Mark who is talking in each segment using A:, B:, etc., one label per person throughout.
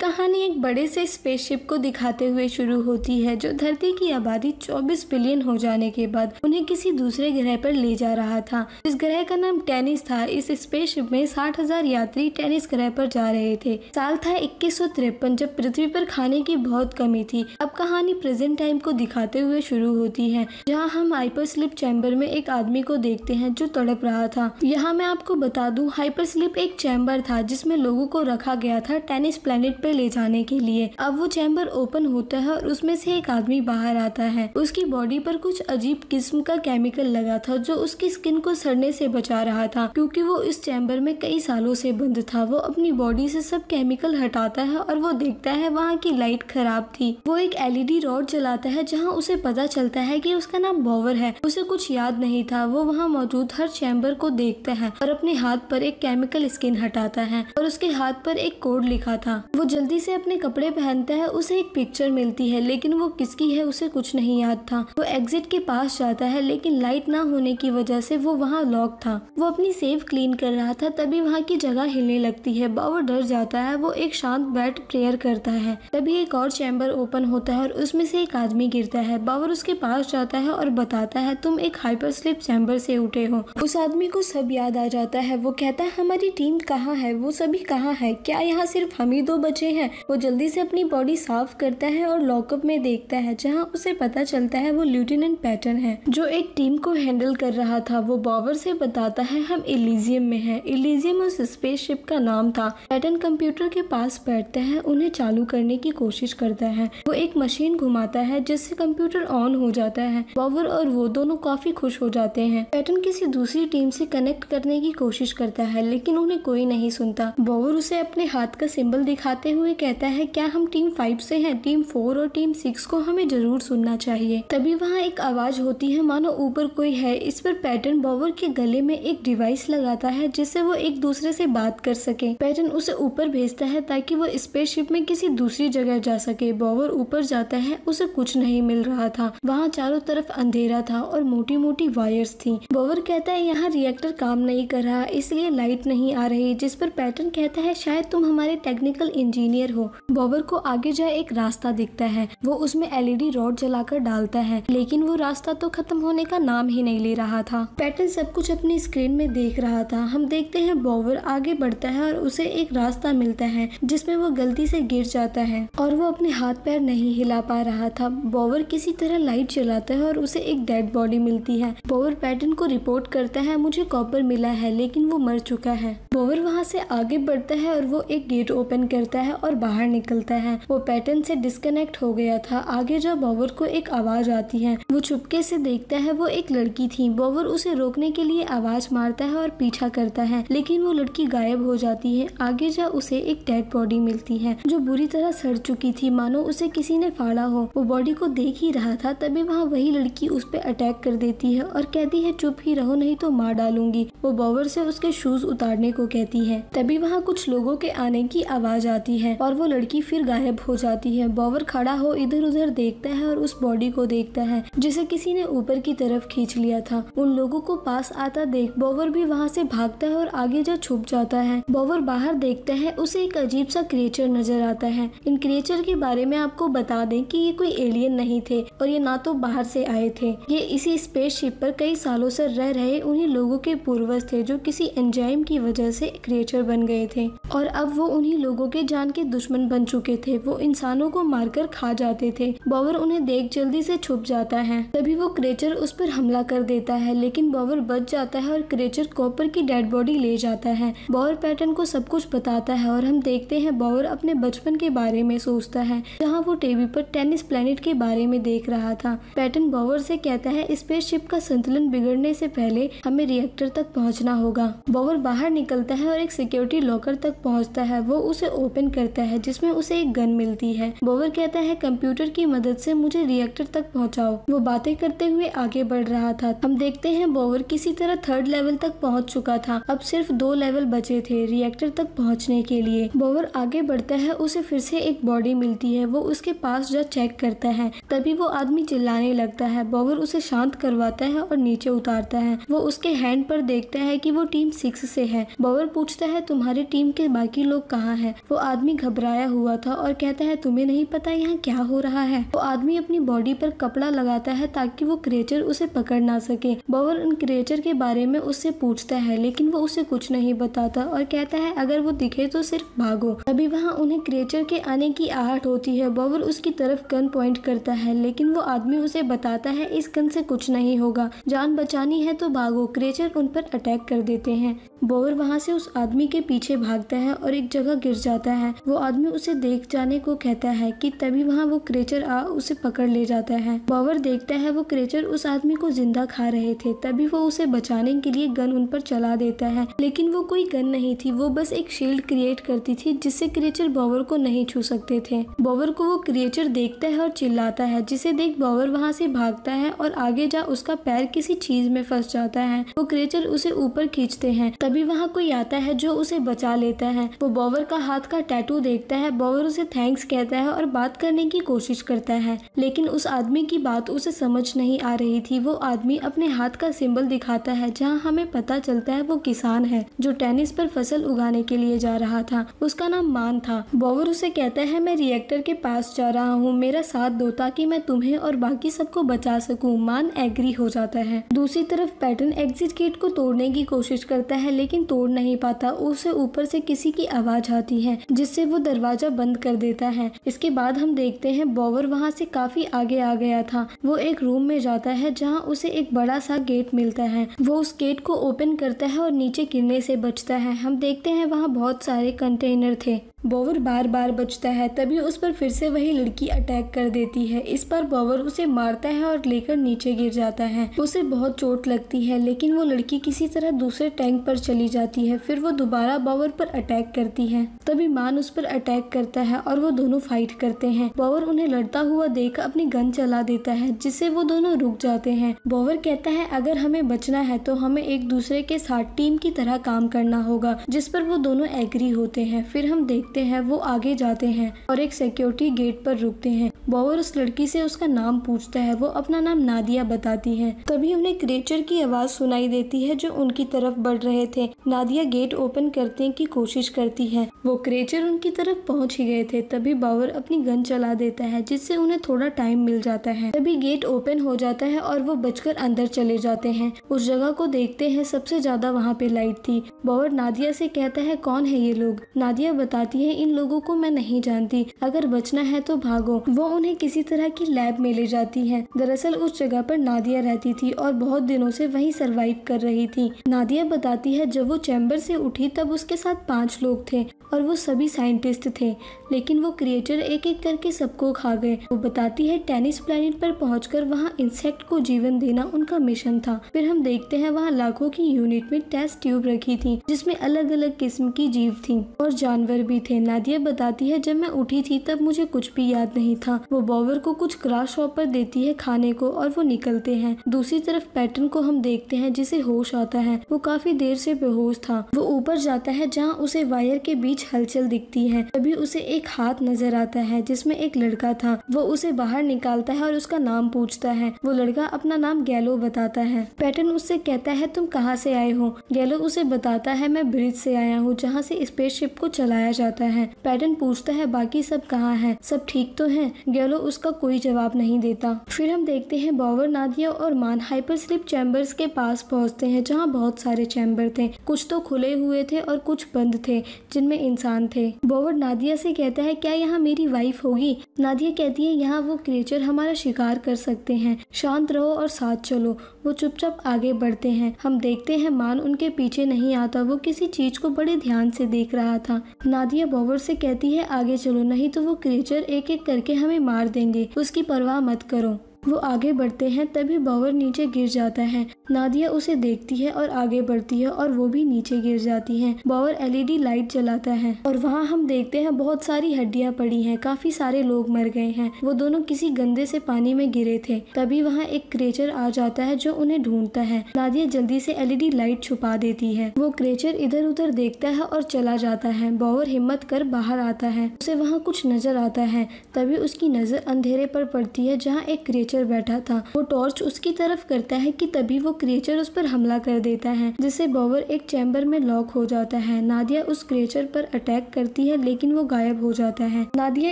A: कहानी एक बड़े से स्पेसशिप को दिखाते हुए शुरू होती है, जो धरती की आबादी 24 बिलियन हो जाने के बाद उन्हें किसी दूसरे ग्रह पर ले जा रहा था। इस ग्रह का नाम टेनिस था। इस स्पेसशिप में साठ हज़ार यात्री टेनिस ग्रह पर जा रहे थे। साल था इक्कीस जब पृथ्वी पर खाने की बहुत कमी थी। अब कहानी प्रेजेंट टाइम को दिखाते हुए शुरू होती है, जहाँ हम हाइपर स्लिप चैम्बर में एक आदमी को देखते हैं, जो तड़प रहा था। यहाँ मैं आपको बता दूँ हाइपर स्लिप एक चैम्बर था, जिसमें लोगों को रखा गया था। टेनिस प्लेनेट पे ले जाने के लिए। अब वो चैम्बर ओपन होता है और उसमें से एक आदमी बाहर आता है। उसकी बॉडी पर कुछ अजीब किस्म का केमिकल लगा था जो उसकी स्किन को सड़ने से बचा रहा था, क्योंकि वो इस चैम्बर में कई सालों से बंद था। वो अपनी बॉडी से सब केमिकल हटाता है और वो देखता है वहाँ की लाइट खराब थी। वो एक एलईडी रॉड चलाता है जहाँ उसे पता चलता है की उसका नाम बॉवर है। उसे कुछ याद नहीं था। वो वहाँ मौजूद हर चैम्बर को देखता है और अपने हाथ पर एक केमिकल स्किन हटाता है और उसके हाथ पर एक कोड लिखा था। वो जल्दी से अपने कपड़े पहनता है, उसे एक पिक्चर मिलती है, लेकिन वो किसकी है, उसे कुछ नहीं याद था। वो एग्जिट के पास जाता है, लेकिन लाइट ना होने की वजह से वो वहाँ लॉक था। वो अपनी सेफ़ क्लीन कर रहा था, तभी वहाँ की जगह हिलने लगती है। बावर डर जाता है, वो एक शांत बैठ प्रेयर करता है। तभी एक और चैम्बर ओपन होता है और उसमें से एक आदमी गिरता है। बावर उसके पास जाता है और बताता है, तुम एक हाइपर स्लिप चैम्बर से उठे हो। उस आदमी को सब याद आ जाता है। वो कहता है, हमारी टीम कहाँ है? वो सभी कहाँ है? क्या यहाँ सिर्फ़ हम ही दो बचे हैं। वो जल्दी से अपनी बॉडी साफ़ करता है और लॉकअप में देखता है, जहाँ उसे पता चलता है वो लेफ्टिनेंट पैटर्न है। जो एक टीम को हैंडल कर रहा था, वो बॉवर से बताता है, हम इलीजियम में है। इलीजियम उस स्पेसशिप का नाम था। पैटर्न कंप्यूटर के पास बैठता है, उन्हें चालू करने की कोशिश करता है। वो एक मशीन घुमाता है, जिससे कंप्यूटर ऑन हो जाता है। बॉवर और वो दोनों काफ़ी खुश हो जाते हैं। पैटर्न किसी दूसरी टीम से कनेक्ट करने की कोशिश करता है, लेकिन उन्हें कोई नहीं सुनता। बॉवर उसे अपने हाथ का सिंबल दिखाते हुए कहता है, क्या हम टीम फाइव से हैं? टीम फोर और टीम सिक्स को हमें ज़रूर सुनना चाहिए। तभी वहाँ एक आवाज़ होती है, मानो ऊपर कोई है। इस पर पैटर्न बॉवर के गले में एक डिवाइस लगाता है, जिससे वो एक दूसरे से बात कर सके। पैटर्न उसे ऊपर भेजता है ताकि वो स्पेसशिप में किसी दूसरी जगह जा सके। बॉवर ऊपर जाता है, उसे कुछ नहीं मिल रहा था। वहाँ चारों तरफ़ अंधेरा था और मोटी मोटी वायर्स थी। बॉवर कहता है, यहाँ रिएक्टर काम नहीं कर रहा, इसलिए लाइट नहीं आ रही। जिस पर पैटर्न कहता है, शायद तुम हमारे टेक्निकल इंजीनियर हो। बॉबर को आगे जाए एक रास्ता दिखता है। वो उसमें एलईडी रॉड जलाकर डालता है, लेकिन वो रास्ता तो खत्म होने का नाम ही नहीं ले रहा था। पैटर्न सब कुछ अपनी स्क्रीन में देख रहा था। हम देखते हैं बॉवर आगे बढ़ता है और उसे एक रास्ता मिलता है, जिसमें वो गलती से गिर जाता है और वो अपने हाथ पैर नहीं हिला पा रहा था। बॉवर किसी तरह लाइट जलाता है और उसे एक डेड बॉडी मिलती है। बॉवर पैटर्न को रिपोर्ट करता है, मुझे कॉपर मिला है, लेकिन वो मर चुका है। बॉवर वहाँ से आगे बढ़ता है और वो एक गेट ओपन करता है। और बाहर निकलता है। वो पैटर्न से डिस्कनेक्ट हो गया था। आगे जब बॉवर को एक आवाज़ आती है, वो चुपके से देखता है, वो एक लड़की थी। बॉवर उसे रोकने के लिए आवाज़ मारता है और पीछा करता है, लेकिन वो लड़की गायब हो जाती है। आगे जा उसे एक डेड बॉडी मिलती है, जो बुरी तरह सड़ चुकी थी। मानो उसे किसी ने फाड़ा हो। वो बॉडी को देख ही रहा था, तभी वहाँ वही लड़की उस पर अटैक कर देती है और कहती है, चुप ही रहो, नहीं तो मार डालूँगी। वो बॉवर से उसके शूज़ उतारने को कहती है। तभी वहाँ कुछ लोगों के आने की आवाज़ आती है और वो लड़की फिर गायब हो जाती है। बॉवर खड़ा हो इधर उधर देखता है और उस बॉडी को देखता है, जिसे किसी ने ऊपर की तरफ़ खींच लिया था। उन लोगों को पास आता देख बॉवर भी वहाँ से भागता है और आगे जा छुप जाता है। बॉवर बाहर देखता है, उसे एक अजीब सा क्रिएचर नज़र आता है। इन क्रिएचर के बारे में आपको बता दें कि ये कोई एलियन नहीं थे और ये ना तो बाहर से आए थे। ये इसी स्पेसशिप पर कई सालों से रह रहे उन्हीं लोगों के पूर्वज थे जो किसी एंजाइम की वजह से क्रिएचर बन गए थे। और अब वो उन्हीं लोगों के जान के दुश्मन बन चुके थे। वो इंसानों को मारकर खा जाते थे। बॉवर उन्हें देख जल्दी से छुप जाता है। तभी वो क्रेचर उस पर हमला कर देता है, लेकिन बॉवर बच जाता है और क्रेचर कॉपर की डेड बॉडी ले जाता है। बॉवर पैटर्न को सब कुछ बताता है और हम देखते हैं बॉवर अपने बचपन के बारे में सोचता है, जहाँ वो टीवी पर टेनिस प्लेनेट के बारे में देख रहा था। पैटर्न बॉवर से कहता है, स्पेसशिप का संतुलन बिगड़ने से पहले हमें रिएक्टर तक पहुँचना होगा। बॉवर बाहर निकलता है और एक सिक्योरिटी लॉकर तक पहुँचता है। वो उसे ओपन करता है, जिसमें उसे एक गन मिलती है। बोवर कहता है, कंप्यूटर की मदद से मुझे रिएक्टर तक पहुंचाओ। वो बातें करते हुए आगे बढ़ रहा था। हम देखते हैं, बोवर किसी तरह थर्ड लेवल तक पहुँच चुका था। अब सिर्फ़ दो लेवल बचे थे रिएक्टर तक पहुँचने के लिए। बोवर आगे बढ़ता है, उसे फिर से एक बॉडी मिलती है। वो उसके पास जा चेक करता है। तभी वो आदमी चिल्लाने लगता है। बोवर उसे शांत करवाता है और नीचे उतारता है। वो उसके हैंड पर देखता है कि वो टीम सिक्स से है। बोवर पूछता है, तुम्हारी टीम के बाकी लोग कहाँ हैं? वो आदमी आदमी घबराया हुआ था और कहता है, तुम्हें नहीं पता यहाँ क्या हो रहा है? वो आदमी अपनी बॉडी पर कपड़ा लगाता है ताकि वो क्रिएचर उसे पकड़ ना सके। बॉवर उन क्रिएचर के बारे में उससे पूछता है, लेकिन वो उसे कुछ नहीं बताता और कहता है, अगर वो दिखे तो सिर्फ़ भागो। अभी वहाँ उन्हें क्रिएचर के आने की आहट होती है। बॉवर उसकी तरफ़ गन पॉइंट करता है, लेकिन वो आदमी उसे बताता है, इस गन से कुछ नहीं होगा। जान बचानी है तो भागो क्रिएचर उन पर अटैक कर देते हैं। बोवर वहाँ से उस आदमी के पीछे भागता है और एक जगह गिर जाता है। वो आदमी उसे देख जाने को कहता है कि तभी वहाँ वो क्रेचर आ, उसे पकड़ ले जाता है। बोवर देखता है वो क्रेचर उस आदमी को ज़िंदा खा रहे थे, तभी वो उसे बचाने के लिए गन उन पर चला देता है। लेकिन वो कोई गन नहीं थी, वो बस एक शील्ड क्रिएट करती थी जिससे क्रिएचर बोवर को नहीं छू सकते थे। बोवर को वो क्रिएचर देखता है और चिल्लाता है, जिसे देख बोवर वहाँ से भागता है और आगे जा उसका पैर किसी चीज़ में फंस जाता है। वो क्रिएचर उसे ऊपर खींचते हैं, तभी वहाँ कोई आता है जो उसे बचा लेता है। वो बॉवर का हाथ का टैटू देखता है बॉवर उसे थैंक्स कहता है और बात करने की कोशिश करता है। लेकिन उस आदमी की बात उसे समझ नहीं आ रही थी। वो आदमी अपने हाथ का सिंबल दिखाता है, जहाँ हमें पता चलता है वो किसान है, जो टेनिस पर फ़सल उगाने के लिए जा रहा था। उसका नाम मान था। बॉवर उसे कहता है, मैं रिएक्टर के पास जा रहा हूँ। मेरा साथ दो ताकि मैं तुम्हें और बाकी सबको बचा सकूँ। मान एग्री हो जाता है। दूसरी तरफ़ पैटर्न एग्जिट गेट को तोड़ने की कोशिश करता है, लेकिन तोड़ नहीं पाता। उसे ऊपर से किसी की आवाज़ आती है जिससे वो दरवाज़ा बंद कर देता है। इसके बाद हम देखते हैं बॉवर वहाँ से काफ़ी आगे आ गया था। वो एक रूम में जाता है जहाँ उसे एक बड़ा सा गेट मिलता है। वो उस गेट को ओपन करता है और नीचे गिरने से बचता है। हम देखते हैं वहाँ बहुत सारे कंटेनर थे। बोवर बार बार बचता है, तभी उस पर फिर से वही लड़की अटैक कर देती है। इस पर बोवर उसे मारता है और लेकर नीचे गिर जाता है। उसे बहुत चोट लगती है, लेकिन वो लड़की किसी तरह दूसरे टैंक पर चली जाती है, फिर वो दोबारा बोवर पर अटैक करती है। तभी मान उस पर अटैक करता है और वो दोनों फाइट करते हैं। बॉवर उन्हें लड़ता हुआ देख अपनी गन चला देता है, जिससे वो दोनों रुक जाते हैं। बॉवर कहता है, अगर हमें बचना है तो हमें एक दूसरे के साथ टीम की तरह काम करना होगा, जिस पर वो दोनों एग्री होते हैं। फिर हम देख देखते हैं, वो आगे जाते हैं और एक सिक्योरिटी गेट पर रुकते हैं। बॉवर उस लड़की से उसका नाम पूछता है, वो अपना नाम नादिया बताती है। तभी उन्हें क्रेचर की आवाज़ सुनाई देती है जो उनकी तरफ़ बढ़ रहे थे। नादिया गेट ओपन करने की कोशिश करती है। वो क्रेचर उनकी तरफ़ पहुँच ही गए थे। तभी बावर अपनी गन चला देता है, जिससे उन्हें थोड़ा टाइम मिल जाता है। तभी गेट ओपन हो जाता है और वो बचकर अंदर चले जाते हैं। उस जगह को देखते हैं, सबसे ज़्यादा वहाँ पे लाइट थी। बावर नादिया से कहता है, कौन है ये लोग? नादिया बताती है इन लोगों को मैं नहीं जानती। अगर बचना है तो भागो। वो उन्हें किसी तरह की लैब में ले जाती है। दरअसल उस जगह पर नादिया रहती थी और बहुत दिनों से वहीं सरवाइव कर रही थी। नादिया बताती है, जब वो चैम्बर से उठी, तब उसके साथ पाँच लोग थे और वो सभी साइंटिस्ट थे। लेकिन वो क्रिएटर एक एक करके सबको खा गए। वो बताती है, टेनिस प्लेनेट पर पहुंचकर वहाँ इंसेक्ट को जीवन देना उनका मिशन था। फिर हम देखते हैं वहाँ लाखों की यूनिट में टेस्ट ट्यूब रखी थी, जिसमें अलग अलग किस्म की जीव थी और जानवर भी थे। नादिया बताती है, जब मैं उठी थी, तब मुझे कुछ भी याद नहीं था। वो बॉवर को कुछ क्राश पर देती है खाने को और वो निकलते हैं। दूसरी तरफ़ पैटर्न को हम देखते हैं, जिसे होश आता है। वो काफ़ी देर से बेहोश था। वो ऊपर जाता है, जहाँ उसे वायर के बीच हलचल दिखती है। तभी उसे एक हाथ नज़र आता है, जिसमें एक लड़का था। वो उसे बाहर निकालता है और उसका नाम पूछता है। वो लड़का अपना नाम गैलो बताता है। पैटर्न उससे कहता है, तुम कहाँ से आए हो? गैलो उसे बताता है, मैं ब्रिज से आया हूँ, जहाँ से स्पेसशिप को चलाया जाता है। पैटर्न पूछता है, बाकी सब कहाँ है? सब ठीक तो है? गैलो उसका कोई जवाब नहीं देता। फिर हम देखते हैं, बॉवर नादिया और मान हाइपर स्लिप चैम्बर्स के पास पहुँचते हैं, जहाँ बहुत सारे चैम्बर थे। कुछ तो खुले हुए थे और कुछ बंद थे, जिनमें इंसान थे। बॉवर नादिया से कहता है, क्या यहाँ मेरी वाइफ होगी? नादिया कहती है, यहाँ वो क्रिएचर हमारा शिकार कर सकते हैं। शांत रहो और साथ चलो। वो चुपचाप आगे बढ़ते हैं। हम देखते हैं मान उनके पीछे नहीं आता। वो किसी चीज़ को बड़े ध्यान से देख रहा था। नादिया बॉबर से कहती है, आगे चलो, नहीं तो वो क्रिएचर एक एक करके हमें मार देंगे। उसकी परवाह मत करो। वो आगे बढ़ते हैं, तभी बावर नीचे गिर जाता है। नादिया उसे देखती है और आगे बढ़ती है और वो भी नीचे गिर जाती है। बॉवर एलईडी लाइट जलाता है और वहाँ हम देखते हैं बहुत सारी हड्डियाँ पड़ी हैं, काफ़ी सारे लोग मर गए हैं। वो दोनों किसी गंदे से पानी में गिरे थे। तभी वहाँ एक क्रेचर आ जाता है जो उन्हें ढूंढता है। नादिया जल्दी से एलईडी लाइट छुपा देती है। वो क्रेचर इधर उधर देखता है और चला जाता है। बावर हिम्मत कर बाहर आता है। उसे वहाँ कुछ नज़र आता है। तभी उसकी नज़र अंधेरे पर पड़ती है, जहाँ एक क्रेचर क्रिएचर बैठा था। वो टॉर्च उसकी तरफ़ करता है कि तभी वो क्रिएचर उस पर हमला कर देता है, जिससे बॉवर एक चैम्बर में लॉक हो जाता है। नादिया उस क्रिएचर पर अटैक करती है, लेकिन वो गायब हो जाता है। नादिया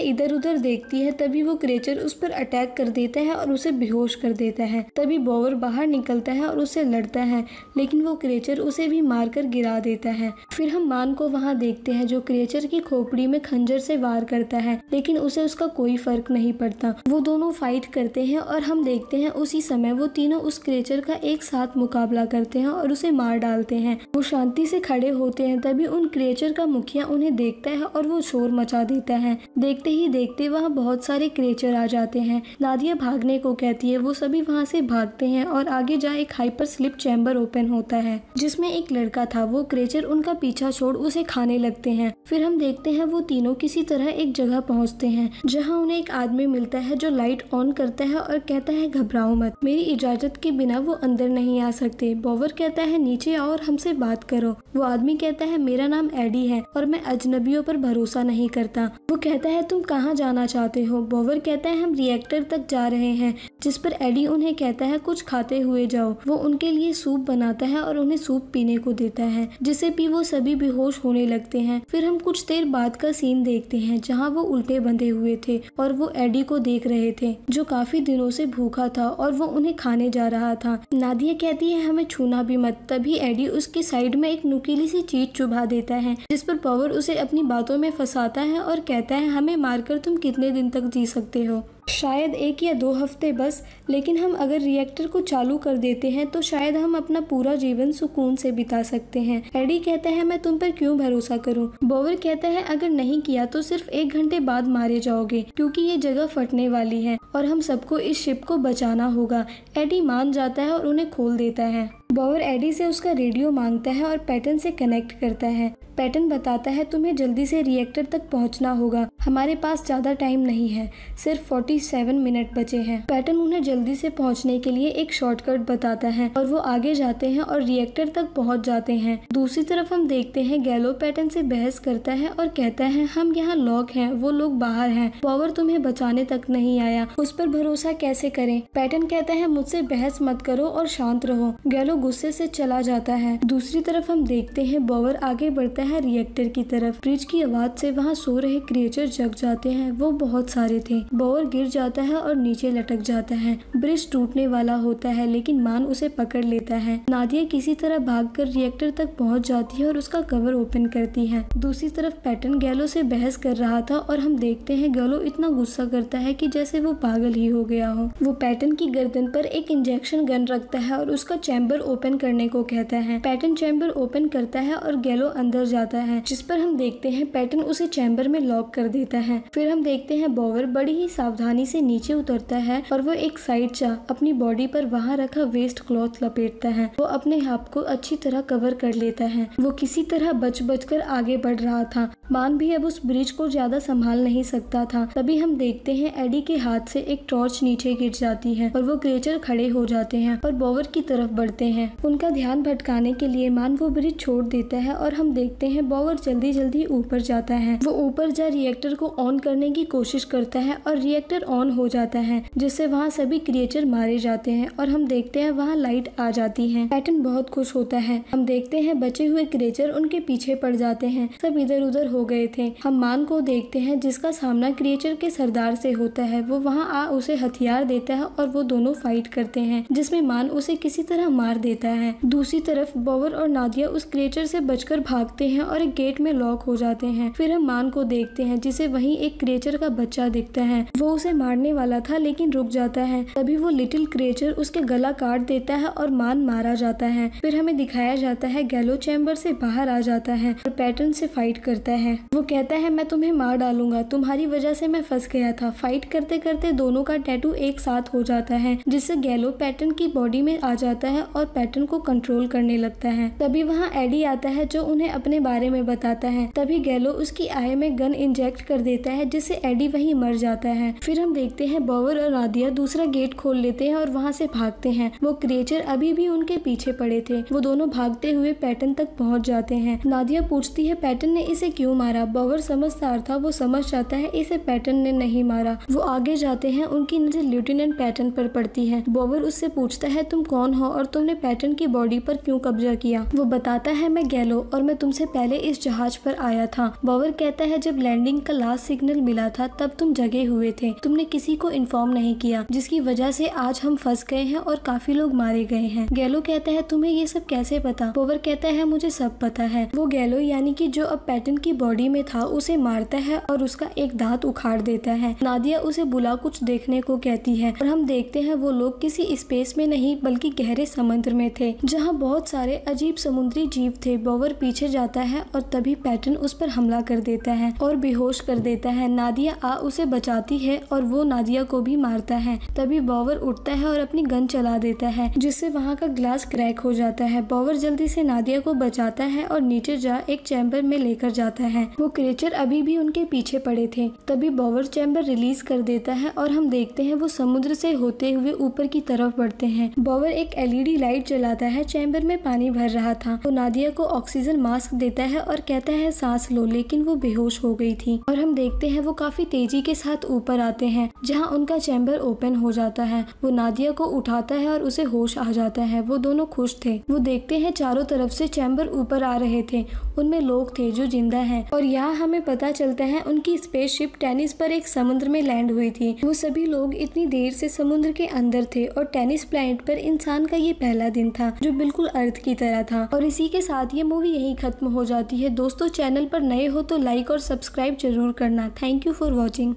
A: इधर उधर देखती है, तभी वो क्रिएचर उस पर अटैक कर देता है और उसे बेहोश कर देता है। तभी बॉवर बाहर निकलता है और उसे लड़ता है, लेकिन वो क्रिएचर उसे भी मारकर गिरा देता है। फिर हम मान को वहाँ देखते हैं, जो क्रिएचर की खोपड़ी में खंजर से वार करता है, लेकिन उसे उसका कोई फ़र्क नहीं पड़ता। वो दोनों फाइट करते हैं और हम देखते हैं उसी समय वो तीनों उस क्रेचर का एक साथ मुकाबला करते हैं और उसे मार डालते हैं। वो शांति से खड़े होते हैं, तभी उन क्रेचर का मुखिया उन्हें देखता है और वो शोर मचा देता है। देखते ही देखते वहाँ बहुत सारे क्रेचर आ जाते हैं। नादिया भागने को कहती है, वो सभी वहाँ से भागते हैं और आगे जा एक हाइपर स्लिप चैम्बर ओपन होता है, जिसमें एक लड़का था। वो क्रेचर उनका पीछा छोड़ उसे खाने लगते हैं। फिर हम देखते हैं वो तीनों किसी तरह एक जगह पहुँचते हैं, जहाँ उन्हें एक आदमी मिलता है जो लाइट ऑन करता है और कहता है, घबराओ मत। मेरी इजाज़त के बिना वो अंदर नहीं आ सकते बॉवर कहता है, नीचे आओ और हमसे बात करो वो आदमी कहता है, मेरा नाम एडी है और मैं अजनबियों पर भरोसा नहीं करता। वो कहता है, तुम कहाँ जाना चाहते हो बॉवर कहता है, हम रिएक्टर तक जा रहे हैं। जिस पर एडी उन्हें कहता है, कुछ खाते हुए जाओ। वो उनके लिए सूप बनाता है और उन्हें सूप पीने को देता है, जिसे पी वो सभी बेहोश होने लगते हैं। फिर हम कुछ देर बाद का सीन देखते हैं, जहाँ वो उल्टे बंधे हुए थे और वो एडी को देख रहे थे, जो काफ़ी दिनों से भूखा था और वो उन्हें खाने जा रहा था। नादिया कहती है, हमें छूना भी मत। तभी एडी उसके साइड में एक नुकीली सी चीज़ चुभा देता है, जिस पर पावर उसे अपनी बातों में फंसाता है और कहता है, हमें मारकर तुम कितने दिन तक जी सकते हो? शायद एक या दो हफ़्ते बस, लेकिन हम अगर रिएक्टर को चालू कर देते हैं तो शायद हम अपना पूरा जीवन सुकून से बिता सकते हैं। एडी कहता है, मैं तुम पर क्यों भरोसा करूँ? बोवर कहता है, अगर नहीं किया तो सिर्फ़ एक घंटे बाद मारे जाओगे, क्योंकि ये जगह फटने वाली है, और हम सबको इस शिप को बचाना होगा। एडी मान जाता है और उन्हें खोल देता है। बॉवर एडी से उसका रेडियो माँगता है और पैटर्न से कनेक्ट करता है। पैटर्न बताता है तुम्हें जल्दी से रिएक्टर तक पहुँचना होगा। हमारे पास ज़्यादा टाइम नहीं है, सिर्फ़ 47 मिनट बचे हैं। पैटर्न उन्हें जल्दी से पहुँचने के लिए एक शॉर्टकट बताता है और वो आगे जाते हैं और रिएक्टर तक पहुँच जाते हैं। दूसरी तरफ़ हम देखते हैं गैलो पैटर्न से बहस करता है और कहता है, हम यहाँ लॉक हैं, वो लोग बाहर हैं। पॉवर तुम्हें बचाने तक नहीं आया। उस पर भरोसा कैसे करें? पैटर्न कहता है, मुझसे बहस मत करो और शांत रहो। गैलो गुस्से से चला जाता है। दूसरी तरफ़ हम देखते हैं, बॉवर आगे बढ़ता है रिएक्टर की तरफ़। ब्रिज की आवाज़ से वहाँ सो रहे क्रिएचर जग जाते हैं। वो बहुत सारे थे। बॉवर गिर जाता है और नीचे लटक जाता है। ब्रिज टूटने वाला होता है, लेकिन मान उसे पकड़ लेता है। नादिया किसी तरह भागकर रिएक्टर तक पहुँच जाती है और उसका कवर ओपन करती है। दूसरी तरफ़ पैटर्न गैलो से बहस कर रहा था और हम देखते हैं गैलो इतना गुस्सा करता है कि जैसे वो पागल ही हो गया हो। वो पैटर्न की गर्दन पर एक इंजेक्शन गन रखता है और उसका चैम्बर ओपन करने को कहता है। पैटर्न चैम्बर ओपन करता है और गैलो अंदर जाता है, जिस पर हम देखते हैं पैटर्न उसे चैम्बर में लॉक कर देता है। फिर हम देखते हैं बॉवर बड़ी ही सावधानी से नीचे उतरता है और वो एक साइड चा, अपनी बॉडी पर वहाँ रखा वेस्ट क्लॉथ लपेटता है। वो अपने हाथ को अच्छी तरह कवर कर लेता है। वो किसी तरह बच बच कर आगे बढ़ रहा था। मान भी अब उस ब्रिज को ज़्यादा संभाल नहीं सकता था। तभी हम देखते हैं एडी के हाथ से एक टॉर्च नीचे गिर जाती है और वो क्रेचर खड़े हो जाते हैं और बॉवर की तरफ़ बढ़ते हैं। उनका ध्यान भटकाने के लिए मान वो ब्रिज छोड़ देता है और हम देखते हैं बॉवर जल्दी जल्दी ऊपर जाता है। वो ऊपर जा रिएक्टर को ऑन करने की कोशिश करता है और रिएक्टर ऑन हो जाता है, जिससे वहाँ सभी क्रिएचर मारे जाते हैं और हम देखते हैं वहाँ लाइट आ जाती है। पैटर्न बहुत खुश होता है। हम देखते हैं बचे हुए क्रिएचर उनके पीछे पड़ जाते हैं। सब इधर उधर हो गए थे। हम मान को देखते हैं जिसका सामना क्रिएचर के सरदार से होता है। वो वहाँ आ उसे हथियार देता है और वो दोनों फाइट करते हैं, जिसमें मान उसे किसी तरह मार देता है है। दूसरी तरफ़ बॉवर और नादिया उस क्रिएचर से बचकर भागते हैं और एक गेट में लॉक हो जाते हैं। फिर हम मान को देखते हैं, जिसे वहीं एक क्रिएचर का बच्चा दिखता है। वो उसे मारने वाला था, लेकिन रुक जाता है। तभी वो लिटिल क्रिएचर उसके गला काट देता है और मान मारा जाता है। फिर हमें दिखाया जाता है गैलो चैम्बर से बाहर आ जाता है और पैटर्न से फाइट करता है। वो कहता है, मैं तुम्हें मार डालूँगा। तुम्हारी वजह से मैं फंस गया था। फाइट करते करते दोनों का टैटू एक साथ हो जाता है, जिससे गैलो पैटर्न की बॉडी में आ जाता है और पैटर्न को कंट्रोल करने लगता है। तभी वहाँ एडी आता है जो उन्हें अपने बारे में बताता है। तभी गैलो उसकी आई में गन इंजेक्ट कर देता है, जिससे एडी वहीं मर जाता है। फिर हम देखते हैं बोवर और नादिया दूसरा गेट खोल लेते हैं और वहाँ से भागते हैं। वो क्रिएचर अभी भी उनके पीछे पड़े थे। वो दोनों भागते हुए पैटर्न तक पहुँच जाते हैं। नादिया पूछती है पैटर्न ने इसे क्यों मारा? बोवर समझदार था, वो समझ जाता है, इसे पैटर्न ने नहीं मारा। वो आगे जाते हैं, उनकी नज़र लेफ्टिनेंट पैटर्न पर पड़ती है। बोवर उससे पूछता है, तुम कौन हो और तुमने पैटर्न की बॉडी पर क्यों कब्जा किया? वो बताता है, मैं गैलो और मैं तुमसे पहले इस जहाज़ पर आया था। बोवर कहता है, जब लैंडिंग का लास्ट सिग्नल मिला था, तब तुम जगे हुए थे। तुमने किसी को इन्फॉर्म नहीं किया, जिसकी वजह से आज हम फंस गए हैं और काफ़ी लोग मारे गए हैं। गैलो कहता है, तुम्हें ये सब कैसे पता? बोवर कहता है, मुझे सब पता है। वो गैलो यानी कि जो अब पैटर्न की बॉडी में था, उसे मारता है और उसका एक दांत उखाड़ देता है। नादिया उसे बुला कुछ देखने को कहती है और हम देखते हैं, वो लोग किसी स्पेस में नहीं, बल्कि गहरे समुद्र में थे, जहाँ बहुत सारे अजीब समुद्री जीव थे। बोवर पीछे जाता है और तभी पैटर्न उस पर हमला कर देता है और बेहोश कर देता है। नादिया आ उसे बचाती है और वो नादिया को भी मारता है। तभी बोवर उठता है और अपनी गन चला देता है, जिससे वहाँ का ग्लास क्रैक हो जाता है। बॉवर जल्दी से नादिया को बचाता है और नीचे जा एक चैम्बर में लेकर जाता है। वो क्रेचर अभी भी उनके पीछे पड़े थे। तभी बॉवर चैम्बर रिलीज़ कर देता है और हम देखते हैं वो समुद्र से होते हुए ऊपर की तरफ़ बढ़ते हैं। बॉवर एक एलईडी लाइट जलाता है, चैम्बर में पानी भर रहा था। वो नादिया को ऑक्सीजन मास्क देता है और कहता है, सांस लो, लेकिन वो बेहोश हो गई थी। और हम देखते हैं, वो काफ़ी तेज़ी के साथ ऊपर आते हैं, जहाँ उनका चैम्बर ओपन हो जाता है। वो नादिया को उठाता है और उसे होश आ जाता है। वो दोनों खुश थे। वो देखते हैं, चारों तरफ़ से चैम्बर ऊपर आ रहे थे। उनमें लोग थे जो ज़िंदा हैं। और यहाँ हमें पता चलता है, उनकी स्पेसशिप टेनिस पर एक समुद्र में लैंड हुई थी। वो सभी लोग इतनी देर से समुद्र के अंदर थे और टेनिस प्लेनेट पर इंसान का ये पहला दिन था, जो बिल्कुल अर्थ की तरह था। और इसी के साथ ये मूवी यही खत्म हो जाती है। दोस्तों चैनल पर नए हो तो लाइक और सब्सक्राइब ज़रूर करना। Thank you for watching